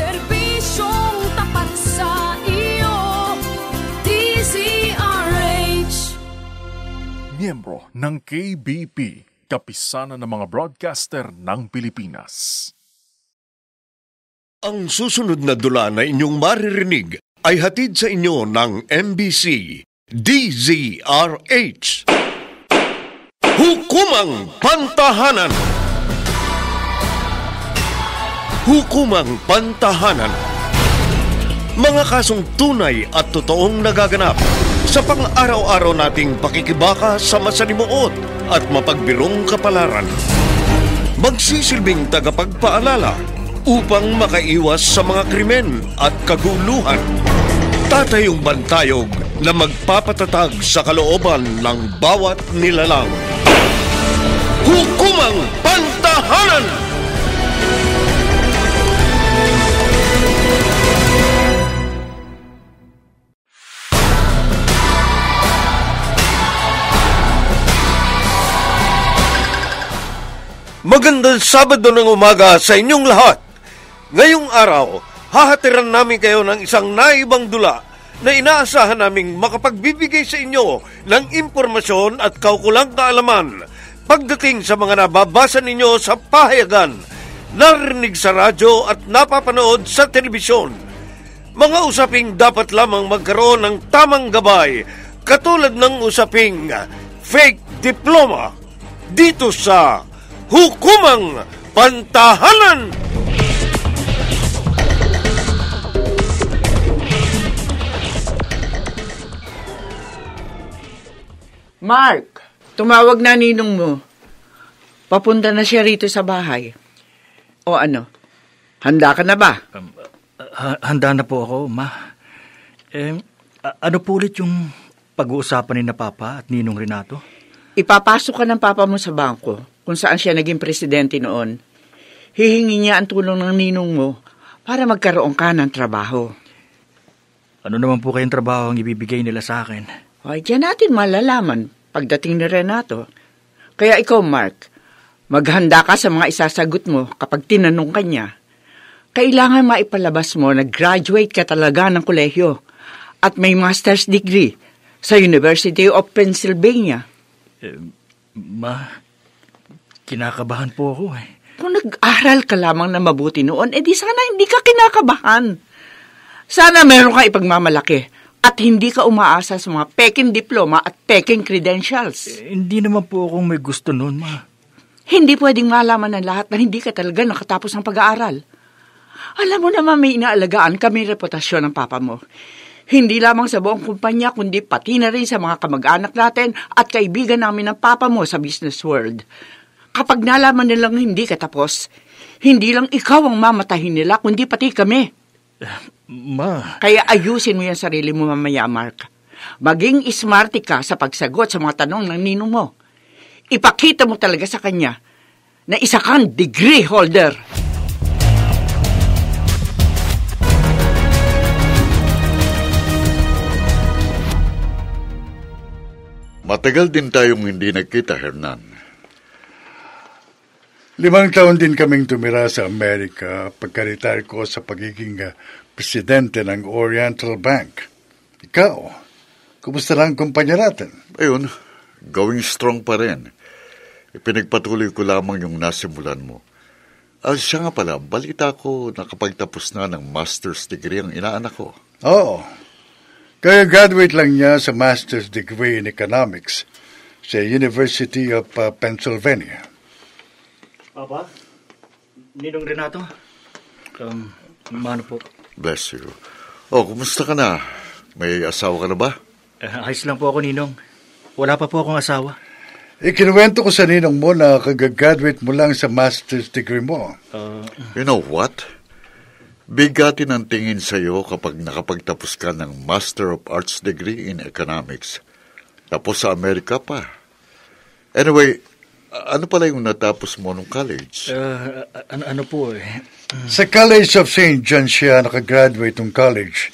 Serbisyong tapat sa iyo, DZRH. Miyembro ng KBP, kapisanan ng mga broadcaster ng Pilipinas. Ang susunod na dula na inyong maririnig ay hatid sa inyo ng MBC DZRH. Hukumang Pantahanan Hukumang Pantahanan Mga kasong tunay at totoong nagaganap sa pang-araw-araw nating pakikibaka sa masalimuot at mapagbirong kapalaran magsisilbing tagapagpaalala upang makaiwas sa mga krimen at kaguluhan. Tatayong bantayog na magpapatatag sa kalooban ng bawat nilalang. Hukumang Pantahanan! Magandang Sabado ng umaga sa inyong lahat. Ngayong araw, hahatiran namin kayo ng isang naibang dula na inaasahan naming makapagbibigay sa inyo ng impormasyon at kaukulang kaalaman pagdating sa mga nababasa ninyo sa pahayagan, narinig sa radyo at napapanood sa telebisyon. Mga usaping dapat lamang magkaroon ng tamang gabay katulad ng usaping fake diploma dito sa Hukumang Pantahanan! Mark, tumawag na ninong mo. Papunta na siya rito sa bahay. O ano? Handa ka na ba? Ha- handa na po ako, ma. Eh, ano po ulit yung pag-uusapan ni na Papa at Ninong Renato? Ipapasok ka ng papa mo sa bangko kung saan siya naging presidente noon. Hihingi niya ang tulong ng ninong mo para magkaroon ka ng trabaho. Ano naman po kayong trabaho ang ibibigay nila sa akin? Ay, diyan natin malalaman pagdating ni Renato. Kaya ikaw, Mark, maghanda ka sa mga isasagot mo kapag tinanong ka niya. Kailangan maipalabas mo na graduate ka talaga ng kolehiyo at may master's degree sa University of Pennsylvania. Eh, ma, kinakabahan po ako eh. Kung nag-aral ka lamang na mabuti noon, edi sana hindi ka kinakabahan. Sana meron kang ipagmamalaki at hindi ka umaasa sa mga peking diploma at peking credentials. Eh, Hindi naman po akong may gusto noon, ma. Hindi pwedeng malaman ng lahat na hindi ka talaga nakatapos ng pag-aaral. Alam mo naman may inaalagaan kami reputasyon ng papa mo. Hindi lamang sa buong kumpanya, kundi pati na rin sa mga kamag-anak natin at kaibigan namin ng papa mo sa business world. Kapag nalaman nilang hindi ka tapos, hindi lang ikaw ang mamatahin nila, kundi pati kami. Ma, Kaya ayusin mo yung sarili mo mamaya, Mark. Maging smarty ka sa pagsagot sa mga tanong ng ninong mo. Ipakita mo talaga sa kanya na isa kang degree holder. Matagal din tayong hindi nagkita, Hernan. Limang taon din kaming tumira sa Amerika pagka-retire ko sa pagiging ah, presidente ng Oriental Bank. Ikaw, kumusta lang ang kumpanya natin? Ayun, going strong pa rin. Ipinagpatuloy ko lamang yung nasimulan mo. Ah, siya nga pala, balita ko nakapagtapos na ng master's degree ang inaanak ko. Oo. Kaya graduate lang niya sa master's degree in economics sa University of ah, Pennsylvania. Papa? Ninong Renato? Um, mano po? Bless you. Oh, kumusta ka na? May asawa ka na ba? Eh, ayos lang po ako, Ninong. Wala pa po akong asawa. Ikinuwento ko sa ninong mo na kagagraduate mo lang sa master's degree mo. Uh, You know what? Bigatin ang tingin sa iyo kapag nakapagtapos ka ng Master of Arts degree in Economics. Tapos sa Amerika pa. Anyway, ano pala yung natapos mo nung college? uh, ano, ano po eh? Sa College of St. John siya nakagraduate ng college.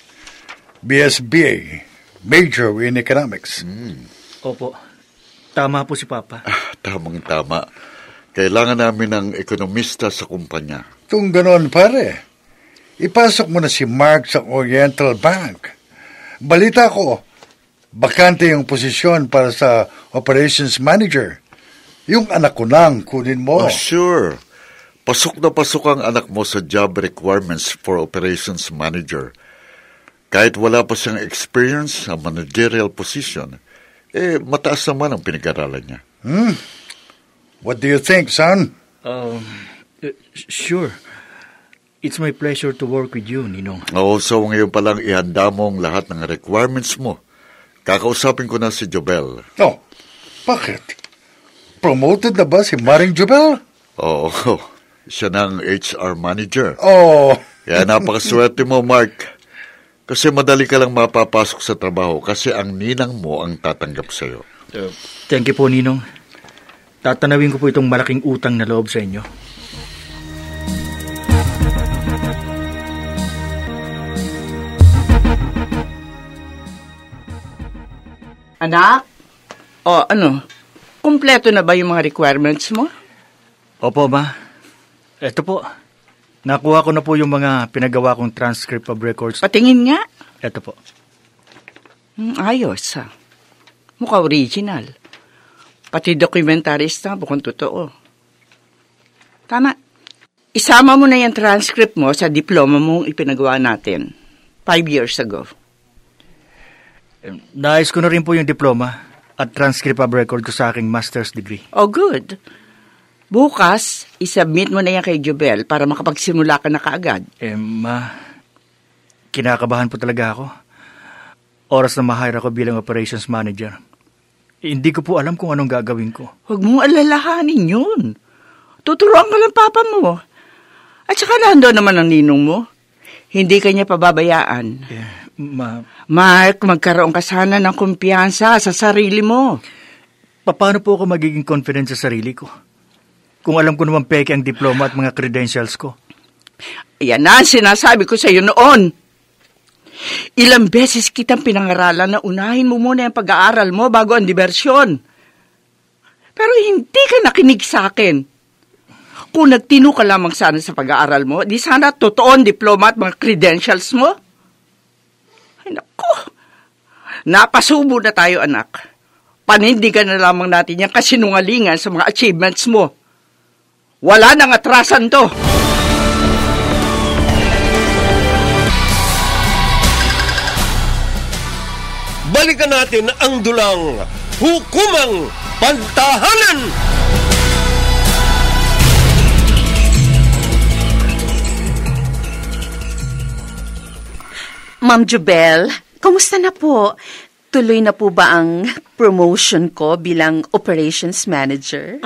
BSBA, Major in Economics. Opo. Tama po si Papa. Ah, Tamang-tama. Kailangan namin ng ekonomista sa kumpanya. Kung ganon, pare, ipasok mo na si Mark sa Oriental Bank. Balita ko, bakante yung posisyon para sa operations manager. Yung anak ko nang kunin mo. Oh, sure. Pasok na pasok ang anak mo sa job requirements for operations manager. Kahit wala pa siyang experience sa managerial position, eh, mataas naman ang pinag-aralan niya. What do you think, son? Um, uh, sure. It's my pleasure to work with you, Ninong. Oo, so ngayon pa lang ihanda mo ang lahat ng requirements mo. Kakausapin ko na si Jobel. Oh, bakit? Promoted na ba si Maring Jubel? Oo, siya na ang HR manager. Oh, Kaya napakaswerte mo, Mark. Kasi madali ka lang mapapasok sa trabaho kasi ang ninang mo ang tatanggap sa'yo. Uh, thank you po, Ninong. Tatanawin ko po itong malaking utang na loob sa inyo. Anak? O ano? Kumpleto na ba yung mga requirements mo? Opo, ma. Ito po. Nakuha ko na po yung mga pinagawa kong transcript of records. Patingin nga. Ito po. Hmm, ayos ha. Mukha original. Pati documentarist na bukong totoo. Tama. Isama mo na yung transcript mo sa diploma mong ipinagawa natin. Five years ago. Naayos ko na rin po yung diploma at transcript of record ko sa aking master's degree. Oh, good. Bukas, isubmit mo na yan kay Jubel para makapagsimula ka na kaagad. Eh, ma, kinakabahan po talaga ako. Oras na ma-hire ako bilang operations manager. Eh, hindi ko po alam kung anong gagawin ko. Huwag mong alalahanin yun. Tuturuan ka ng papa mo. At saka nando naman ang ninong mo. Hindi kanya pababayaan. Eh, ma, Mark, magkaroon ka sana ng kumpiyansa sa sarili mo. paano po ako magiging confident sa sarili ko? Kung alam ko naman peke ang diploma at mga credentials ko. Yan na ang sinasabi ko sa iyo noon. Ilang beses kitang pinangaralan na unahin mo muna ang pag-aaral mo bago ang diversyon. Pero hindi ka nakinig sa akin. Kung nagtino ka lamang sana sa pag-aaral mo, di sana totoo ang diploma at mga credentials mo. Ay, naku. Napasubo na tayo, anak. Panindigan na lamang natin yung kasinungalingan sa mga achievements mo. Wala nang atrasan to. Balikan natin ang dulang hukumang pantahanan. Ma'am Jubel, kumusta na po? Tuloy na po ba ang promotion ko bilang operations manager?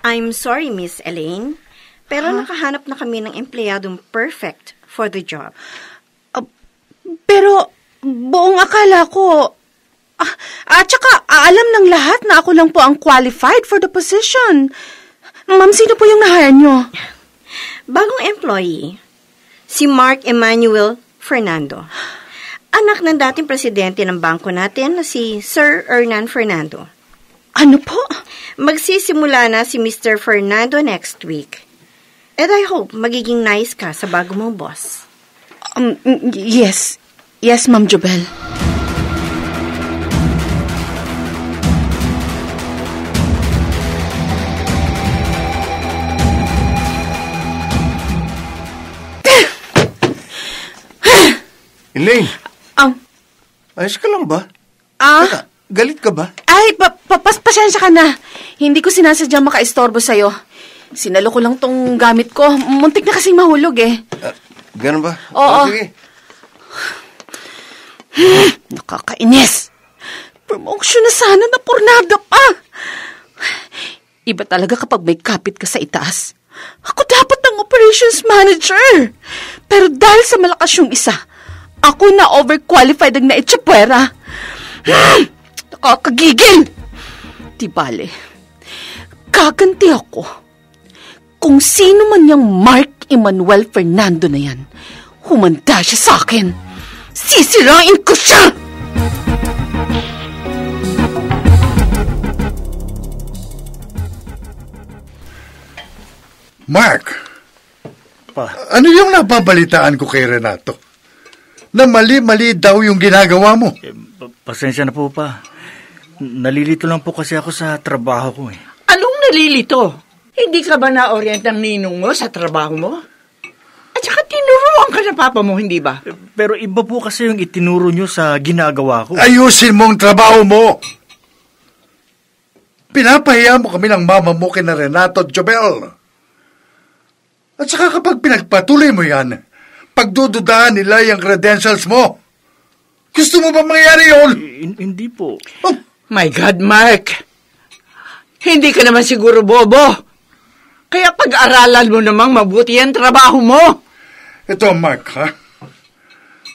I'm sorry, Miss Elaine. Pero nakahanap na kami ng empleyadong perfect for the job. Pero buong akala ko, ah, at saka alam ng lahat na ako lang po ang qualified for the position. Ma'am, sino po yung na-hire nyo? Bagong employee, si Mark Emmanuel Fernando. Anak ng dating presidente ng bangko natin na si Sir Hernan Fernando. Ano po? Magsisimula na si Mr. Fernando next week. And I hope magiging nice ka sa bago mong boss. Um, yes. Yes, Ma'am Jubel. Elaine, Um, ayos ka lang ba? ah, Teka, galit ka ba? ay, pa, pa, pas, pasensya ka na. Hindi ko sinasadya makaistorbo sa'yo. Sinalo ko lang tong gamit ko. Muntik na kasing mahulog eh. Ah, ganun ba? Oo. Ah, sige. Nakakainis. Promotion na sana na pornada pa. Iba talaga kapag may kapit ka sa itaas. Ako dapat ang operations manager. Pero dahil sa malakas yung isa, ako na overqualified ang naitsapwera. Nakakagigil. Di bale, kaganti ako. Kung sino man yung Mark Emmanuel Fernando na yan, humanda siya sa akin. Sisirain ko siya! Mark, Pa, Ano yung napabalitaan ko kay Renato? Na mali-mali daw yung ginagawa mo. eh, pa- pasensya na po pa. Nalilito lang po kasi ako sa trabaho ko eh. Anong nalilito? Hindi ka ba na-orient ng ninong mo sa trabaho mo? At saka tinuruan ka ng papa mo, hindi ba? Eh, Pero iba po kasi yung itinuro nyo sa ginagawa ko. Ayusin mo ang trabaho mo! Pinapahiya mo kami ng mama mo kina Renato at Jobel. At saka kapag pinagpatuloy mo yan, pagdududahan nila yung credentials mo. Gusto mo ba mangyari yun? Eh, hindi po. Oh, My God, Mark! Hindi ka naman siguro bobo. Kaya pag-aralan mo namang mabuti ang trabaho mo. ito, Mark, ha?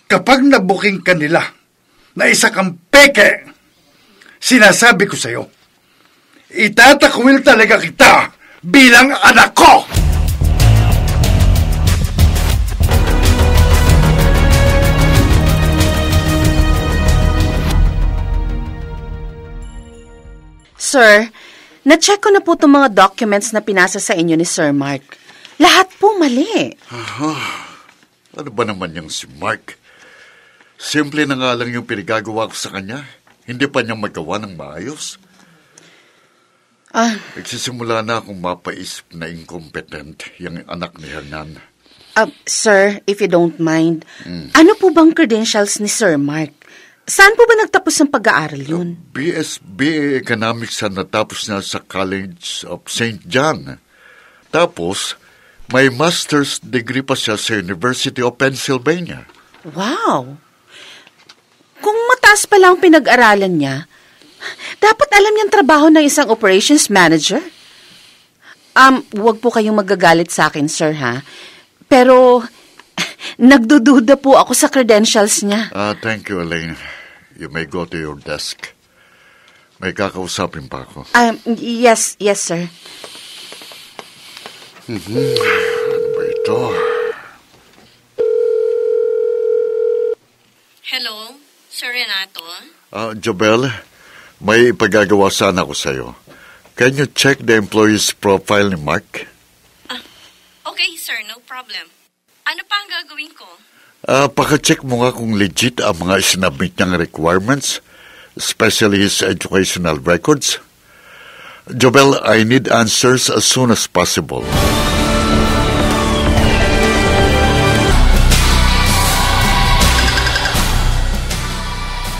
Kapag nabuking ka nila na isa kang peke, sinasabi ko sa'yo, itatakwil talaga kita bilang anak ko! Sir, na-check ko na po itong mga documents na pinasa sa inyo ni Sir Mark. Lahat po mali. Ano ba naman yung si Mark? Simple na nga lang yung pinagagawa ko sa kanya. Hindi pa niya magawa ng maayos. Ah, Nagsisimula na akong mapaisip na incompetent yung anak ni Hernan. ah, sir, if you don't mind, ano po bang credentials ni Sir Mark? Saan po ba nagtapos ng pag-aaral yun? BS, BA Economics ang natapos niya sa College of St. John. Tapos, may master's degree pa siya sa University of Pennsylvania. Wow! Kung mataas pa lang pinag-aralan niya, dapat alam niyang trabaho ng isang operations manager. Um, wag po kayong magagalit sa akin, sir, ha? Pero, nagdududa po ako sa credentials niya. Ah, thank you, Elaine. You may go to your desk. May kakausapin pa ako. Um, yes, yes, sir. Ano ba ito? Hello, Sir Renato? Ah, Jobel, may ipagagawa sana ko sa'yo. Can you check the employee's profile ni Mark? Okay, sir, no problem. Ano pa ang gagawin ko? Ah, paka-check mo nga kung legit ang mga sinabit niyang requirements, especially his educational records. Jobel, I need answers as soon as possible.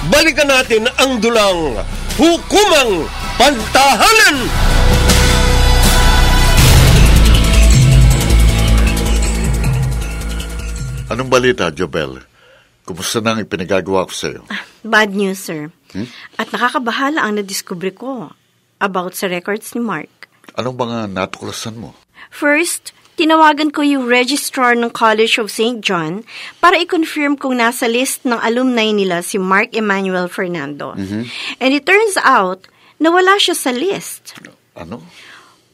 Balikan natin ang dulang hukumang pantahanan. Anong balita, Jobel? Kumusta na ang ipinagagawa ko sa'yo? Bad news, sir. At nakakabahala ang nadiskubre ko about sa records ni Mark. Anong mga natuklasan mo? First, tinawagan ko yung registrar ng College of St. John para i-confirm kung nasa list ng alumni nila si Mark Emmanuel Fernando. And it turns out na wala siya sa list. Ano?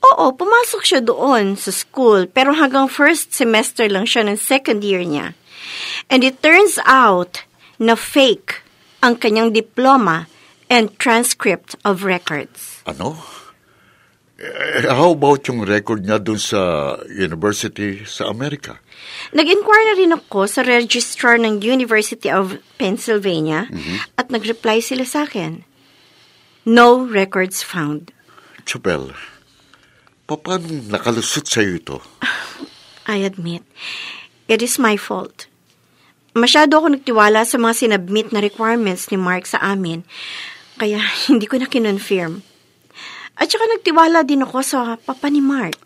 Oo, pumasok siya doon sa school pero hanggang first semester lang siya ng second year niya. And it turns out na fake ang kanyang diploma and transcript of records. Ano? Eh, how about yung record niya dun sa university sa Amerika? Nag-inquire na rin ako sa registrar ng University of Pennsylvania at nag-reply sila sa akin. No records found. Jobel, paano nakalusot sa'yo ito? I admit, it is my fault. Masyado ako nagtiwala sa mga sinabmit na requirements ni Mark sa amin, kaya hindi ko na kinonfirm. At saka nagtiwala din ako sa papa ni Mark.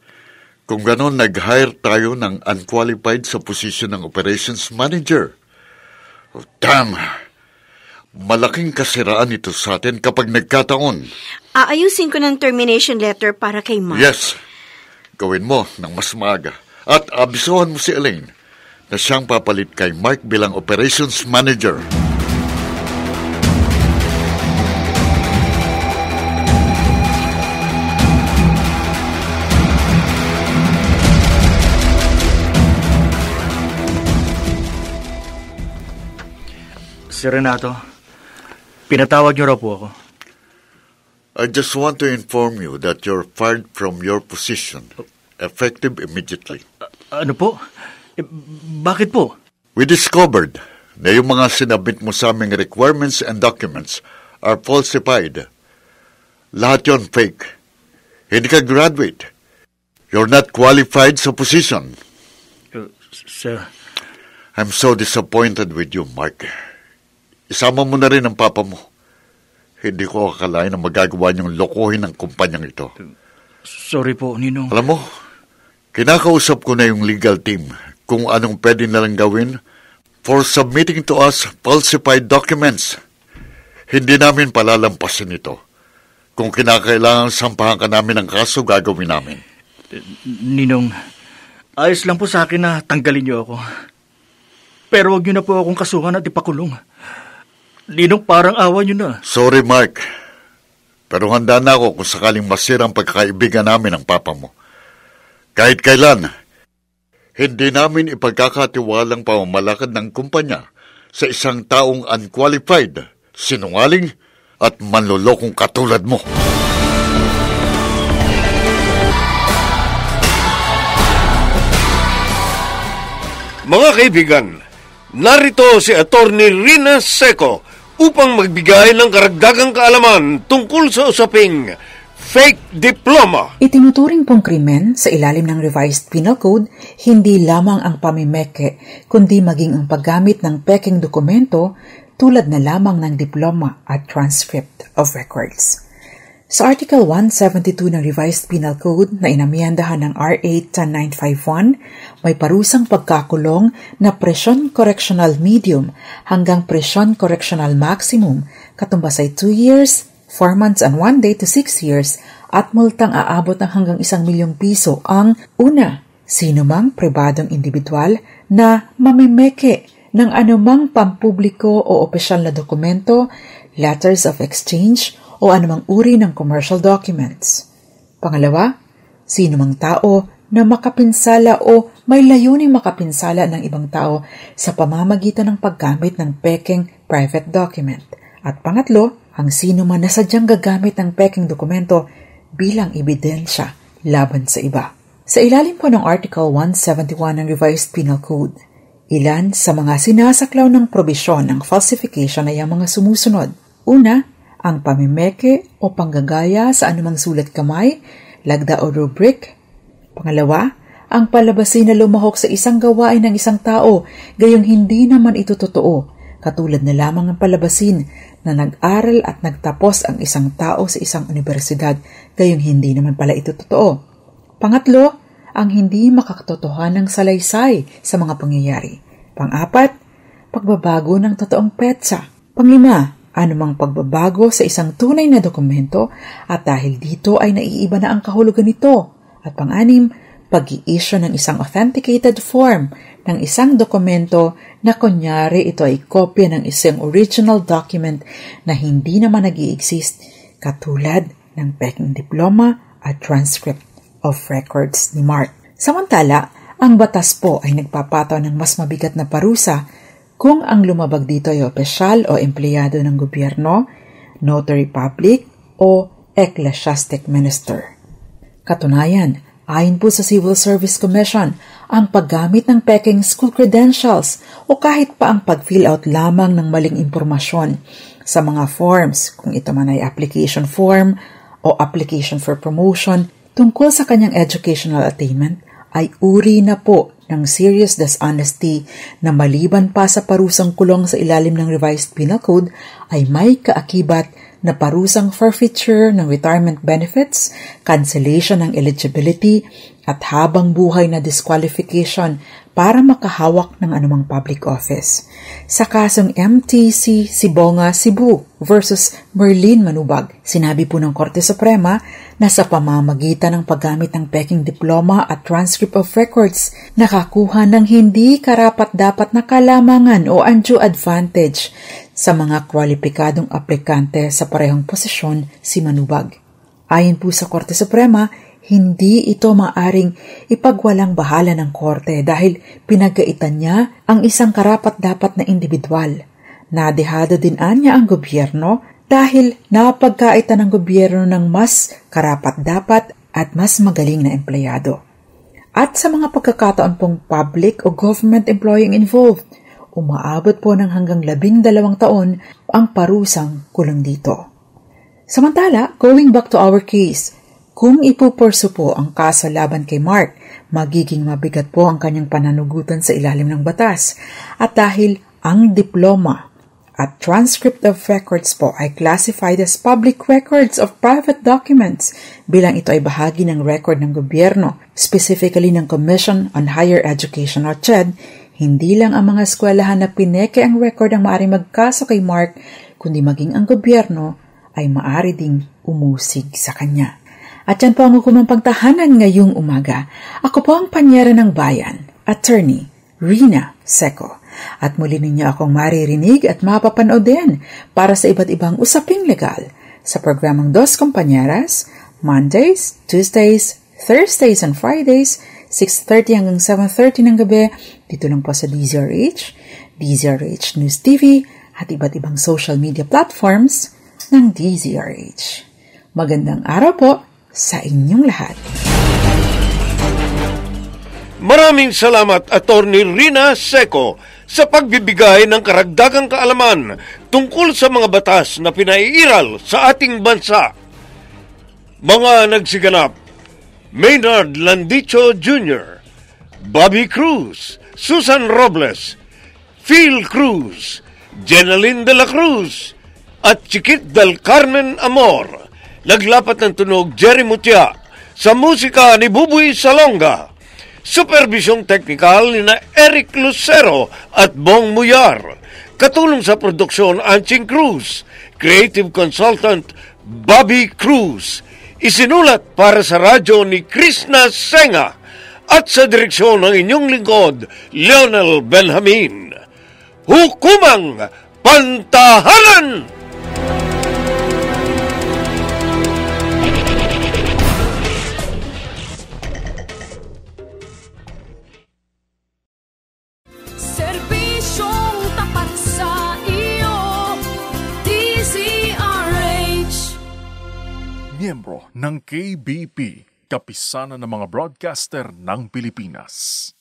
Kung ganon, nag-hire tayo ng unqualified sa posisyon ng operations manager. Oh, damn! Malaking kasiraan ito sa atin kapag nagkataon. Aayusin ko ng termination letter para kay Mark. Yes, gawin mo ng mas maaga. At abisuhan mo si Elaine na siyang papalit kay Mark bilang operations manager. Si Renato, pinatawag niyo raw po ako. I just want to inform you that you're fired from your position, effective immediately. Ano po? Eh, bakit po? We discovered na yung mga sinabit mo sa aming requirements and documents are falsified. Lahat yon fake. Hindi ka graduate. You're not qualified sa position. Uh, sir, I'm so disappointed with you, Mark. Isama mo na rin ang papa mo. Hindi ko akalain na magagawa niyong lokohin ang kumpanyang ito. sorry po, Ninong. Alam mo, kinakausap ko na yung legal team kung anong pwede nalang gawin for submitting to us falsified documents. Hindi namin palalampasin ito. Kung kinakailangan sampahan ka namin ng kaso, gagawin namin. Ninong, ayos lang po sa akin na tanggalin niyo ako. Pero wag niyo na po akong kasuhan at ipakulong. Ninong, parang awa niyo na. Sorry, Mark. Pero handa na ako kung sakaling masira ang pagkakaibigan namin ng papa mo. Kahit kailan, hindi namin ipagkakatiwalang pamamalakad ng kumpanya sa isang taong unqualified, sinungaling, at manlolokong katulad mo. Mga kaibigan, narito si Attorney Rina Seco upang magbigay ng karagdagang kaalaman tungkol sa usaping fake diploma. Itinuturing pong krimen sa ilalim ng Revised Penal Code hindi lamang ang pamimeke kundi maging ang paggamit ng peking dokumento tulad na lamang ng diploma at transcript of records. Sa Article 172 ng Revised Penal Code na inamyandahan ng RA 10951, may parusang pagkakulong na presyon correctional medium hanggang presyon correctional maximum katumbas ay 2 years, 4 months and 1 day to 6 years at multang aabot ng hanggang 1 milyong piso ang una, sino mang pribadong individual na mamimeke ng anumang pampubliko o opisyal na dokumento, letters of exchange, o anumang uri ng commercial documents. Pangalawa, sino mang tao na makapinsala o may layuning makapinsala ng ibang tao sa pamamagitan ng paggamit ng peking private document. At pangatlo, ang sino man na sadyang gagamit ng peking dokumento bilang ebidensya laban sa iba. Sa ilalim po ng Article 171 ng Revised Penal Code, ilan sa mga sinasaklaw ng probisyon ng falsification ay ang mga sumusunod. Una, ang pamimeke o panggagaya sa anumang sulat kamay, lagda o rubric. Pangalawa, ang palabasin na lumahok sa isang gawain ng isang tao, gayong hindi naman ito totoo, katulad na lamang ang palabasin na nag-aral at nagtapos ang isang tao sa isang universidad, gayong hindi naman pala ito totoo. Pangatlo, ang hindi makakatotohan ng salaysay sa mga pangyayari. Pang-apat, pagbabago ng totoong petsa. Panglima, anumang pagbabago sa isang tunay na dokumento at dahil dito ay naiiba na ang kahulugan nito. At pang-anim, pag issue ng isang authenticated form ng isang dokumento na kunyari ito ay kopya ng isang original document na hindi naman nag exist katulad ng peking diploma at transcript of records ni Mark. Samantala, ang batas po ay nagpapataw ng mas mabigat na parusa kung ang lumabag dito ay opisyal o empleyado ng gobyerno, notary public o ecclesiastic minister. Katunayan, ayon po sa Civil Service Commission, ang paggamit ng peking school credentials o kahit pa ang pag-fill out lamang ng maling impormasyon sa mga forms, kung ito man ay application form o application for promotion, tungkol sa kanyang educational attainment, ay uri na po ng serious dishonesty na maliban pa sa parusang kulong sa ilalim ng revised penal code ay may kaakibat na parusang forfeiture ng retirement benefits, cancellation ng eligibility, at habang buhay na disqualification para makahawak ng anumang public office. Sa kasong MTC Sibonga Cebu versus Merlin Manubag, sinabi po ng Korte Suprema na sa pamamagitan ng paggamit ng peking diploma at transcript of records, nakakuha ng hindi karapat-dapat na kalamangan o undue advantage sa mga kwalipikadong aplikante sa parehong posisyon si Manubag. Ayon po sa Korte Suprema, hindi ito maaring ipagwalang bahala ng korte dahil pinagkaitan niya ang isang karapat-dapat na individual. Nadehado din anya ang gobyerno dahil napagkaitan ng gobyerno ng mas karapat-dapat at mas magaling na empleyado. At sa mga pagkakataon pong public o government employee involved, umaabot po ng hanggang labing dalawang taon ang parusang kulong dito. Samantala, going back to our case, kung ipupurso po ang kaso laban kay Mark, magiging mabigat po ang kanyang pananugutan sa ilalim ng batas. At dahil ang diploma at transcript of records po ay classified as public records of private documents bilang ito ay bahagi ng record ng gobyerno, specifically ng Commission on Higher Education o CHED, hindi lang ang mga eskwelahan na pineke ang record ang maaaring magkaso kay Mark, kundi maging ang gobyerno ay maaari ding umusig sa kanya. At yan po ang hukumang pagtahanan ngayong umaga. Ako po ang panyera ng bayan, Attorney Rina Seco. At muli ninyo akong maririnig at mapapanood din para sa iba't ibang usaping legal sa programang Dos Compañeras, Mondays, Tuesdays, Thursdays, and Fridays, 6.30 hanggang 7.30 ng gabi, dito lang po sa DZRH, DZRH News TV, at iba't ibang social media platforms ng DZRH. Magandang araw po sa inyong lahat. Maraming salamat, Attorney Rina Seco, sa pagbibigay ng karagdagang kaalaman tungkol sa mga batas na pinaiiral sa ating bansa. Mga nagsiganap, Maynard Landicho Jr., Bobby Cruz, Susan Robles, Phil Cruz, Jeneline de la Cruz, at Chiquit del Carmen Amor. Naglapat ng tunog Jerry Mutia sa musika ni Buboy Salonga. Supervisyong teknikal ni na Eric Lucero at Bong Muyar. Katulong sa produksyon Anching Cruz. Creative Consultant Bobby Cruz. Isinulat para sa radyo ni Krishna Senga at sa direksyon ng inyong lingkod, Lionel Benjamin. Hukumang Pantahanan! Miyembro ng KBP, kapisanan ng mga broadcaster ng Pilipinas.